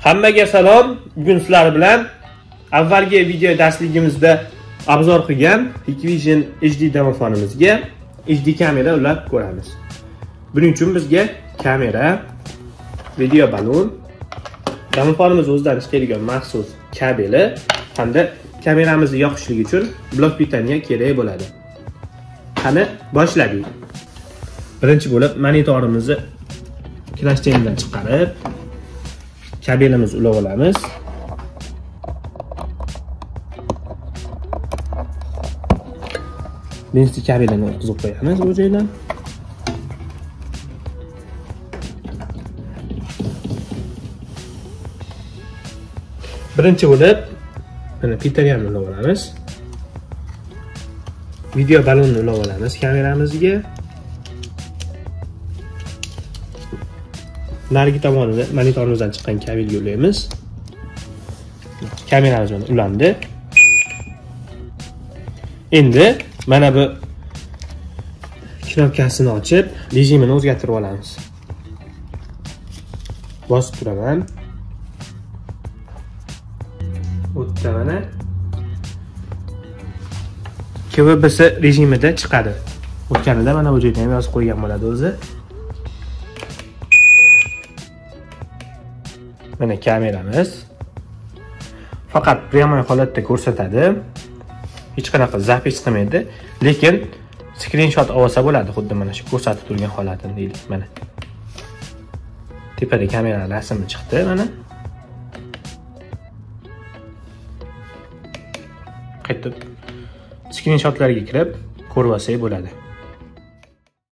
Hammaga salom. Bugun sizlar bilan avvalgi video darsligimizda obzor qilgan Hikvision HD damofonimizga HD kamera ulab ko'ramiz. Buning uchun bizga kamera, video balon, damofonimiz o'zidan chiqadigan maxsus kabeli hamda kameramizni yoqishligi uchun blok pitaniya kerak bo'ladi. Qani boshladik. Birinchi bo'lib monitorimizni klashtendan chiqarib kabelimizni ulab olamiz. Birinchi kabelini o'tkazib qo'yamiz bu joydan. Birinchi bo'lib mana pitariyani ulab olamiz. Video balonni ulab olamiz kameramizga. Narigi tomonida monitorimizdan chiqqan kabelga ulaymiz kameramiz mana ulandi. Endi mana bu knopkasini ochib rejimini o'zgartirib olamiz. Bosib turaman. U yerda mana kvbs rejimida chiqadi. O'tganida mana bu joyda ham yozib qo'ygan bo'ladi o'zi. Mana kameramiz. Faqat прямой holatda ko'rsatadi. Hech qanaqa zapis qilmaydi lekin skrinshot olsa bo'ladi xuddi mana shu ko'rsatib turgan holatini deylik. Mana. Tepada kamera rasmi chiqdi mana. Qaytib skrinshotlarga kirib ko'rib olsak bo'ladi.